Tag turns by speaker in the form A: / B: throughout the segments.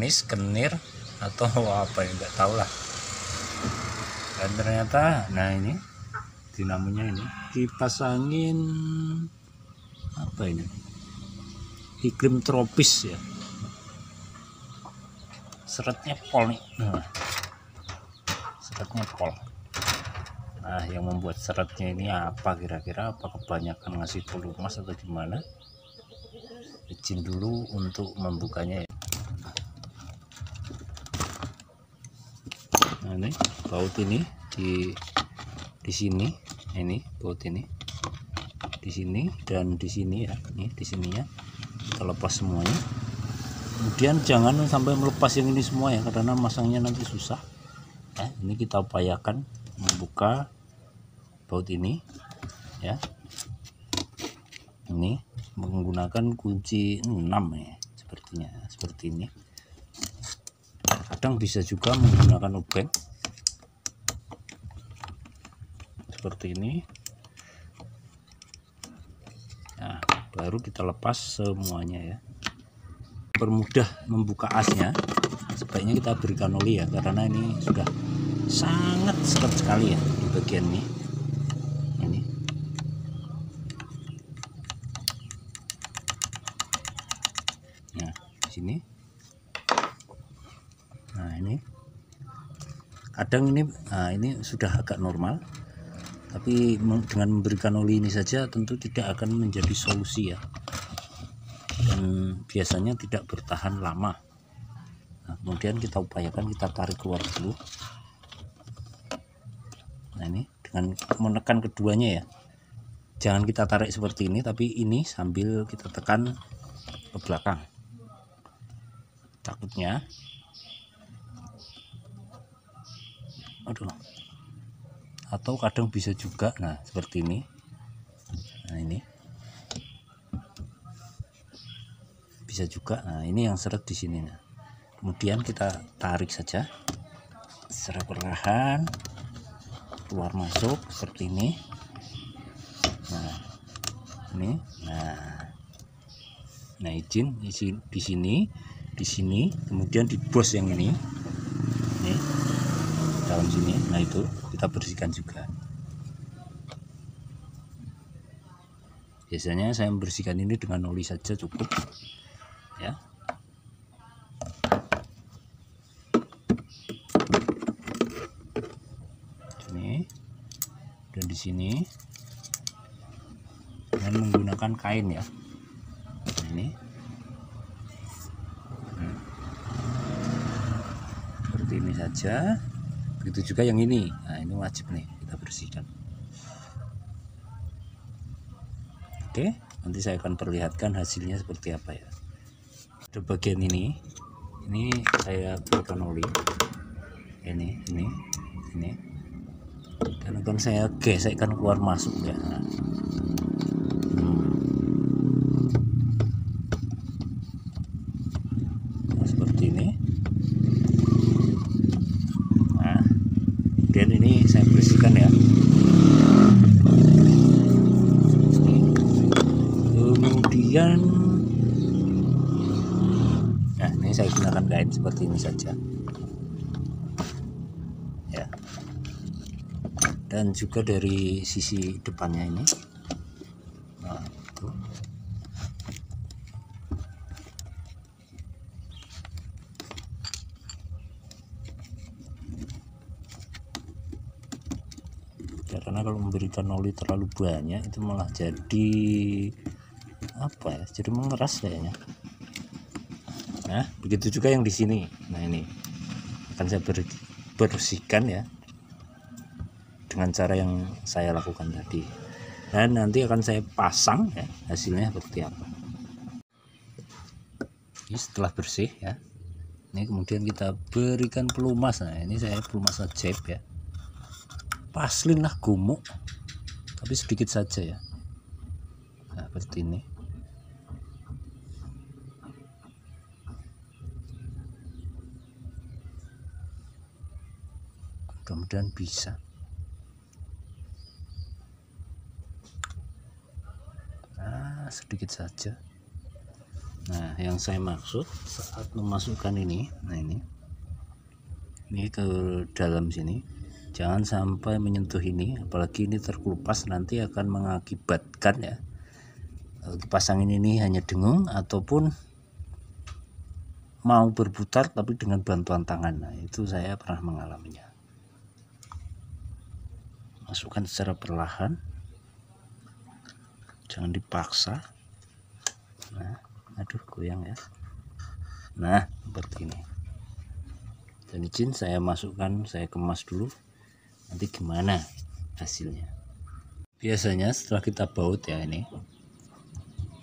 A: nis kenir atau apa ya nggak tahu lah. Dan ternyata nah ini dinamonya ini kipas angin apa ini? Iklim tropis ya. Seretnya pol nih. Nah, seretnya pol. Nah yang membuat seretnya ini apa kira-kira? Apa kebanyakan ngasih pelumas atau gimana? Izin dulu untuk membukanya ya nah ini baut ini di di sini ini baut ini di sini dan di sini ya ini di sininya kita lepas semuanya. Kemudian jangan sampai melepas yang ini semua ya karena masangnya nanti susah. Ya, ini kita upayakan membuka baut ini ya. Ini menggunakan kunci 6 ya sepertinya seperti ini. Kadang bisa juga menggunakan obeng seperti ini. Nah baru kita lepas semuanya ya. Permudah membuka asnya. Sebaiknya kita berikan oli ya karena ini sudah sangat seret sekali ya di bagian ini. Ini. Nah di sini. Nah ini. Kadang ini nah ini sudah agak normal tapi dengan memberikan oli ini saja tentu tidak akan menjadi solusi ya. Dan biasanya tidak bertahan lama. Nah, kemudian kita upayakan kita tarik keluar dulu. Nah ini dengan menekan keduanya ya. Jangan kita tarik seperti ini tapi ini sambil kita tekan ke belakang. Takutnya. Aduh atau kadang bisa juga nah seperti ini. Nah ini. Bisa juga nah ini yang seret di sini nah. Kemudian kita tarik saja. Secara perlahan. Keluar masuk seperti ini. Nah ini. Nah. Nah izin izin di sini di sini. Kemudian di bos yang ini. ini dalam sini. Nah itu kita bersihkan juga. Biasanya saya membersihkan ini dengan oli saja cukup ya. Sini. Dan di sini. Dengan menggunakan kain ya. Ini. Seperti ini saja begitu juga yang ini. Nah ini wajib nih kita bersihkan. Oke nanti saya akan perlihatkan hasilnya seperti apa ya. Di bagian ini. Ini saya berikan oli. Ini ini ini. Dan akan saya gesekkan keluar masuk ya nah. Nah, seperti ini nah kemudian ini saya bersihkan ya kemudian nah ini saya gunakan kain seperti ini saja. Ya. Dan juga dari sisi depannya ini. Nah itu. Karena kalau memberikan oli terlalu banyak itu malah jadi apa ya? Jadi mengeras kayaknya. Nah begitu juga yang di sini. Nah ini akan saya ber bersihkan ya dengan cara yang saya lakukan tadi. Dan nanti akan saya pasang ya hasilnya seperti apa. Ini setelah bersih ya. Ini kemudian kita berikan pelumas. Nah ini saya pelumas ajaib ya. Paslin lah gumuk tapi sedikit saja ya. Nah seperti ini mudah-mudahan bisa. Nah sedikit saja. Nah yang saya maksud saat memasukkan ini nah ini. Ini ke dalam sini. Jangan sampai menyentuh ini apalagi ini terkelupas nanti akan mengakibatkan ya. Pasangin ini hanya dengung ataupun mau berputar tapi dengan bantuan tangan. Nah itu saya pernah mengalaminya masukkan secara perlahan. Jangan dipaksa. Nah aduh goyang ya. Nah seperti ini dan izin saya masukkan saya kemas dulu. Nanti gimana hasilnya? Biasanya setelah kita baut ya ini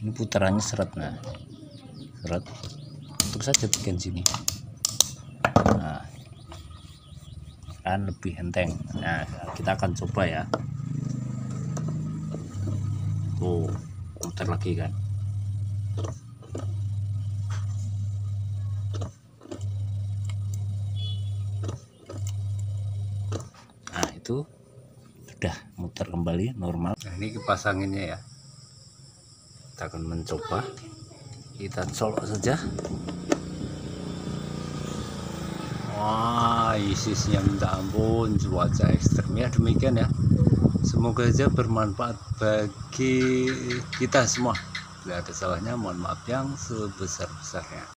A: ini putarannya seret nah seret untuk saja bagian sini nah kan lebih enteng. Nah kita akan coba ya. Tuh muter lagi kan? Nah itu sudah muter kembali normal. Nah ini kipasanginnya ya. Kita akan mencoba. Kita colok saja. Wah isisnya minta ampun cuaca ekstrem ya demikian ya. Semoga saja bermanfaat bagi kita semua. Bila ada salahnya mohon maaf yang sebesar-besarnya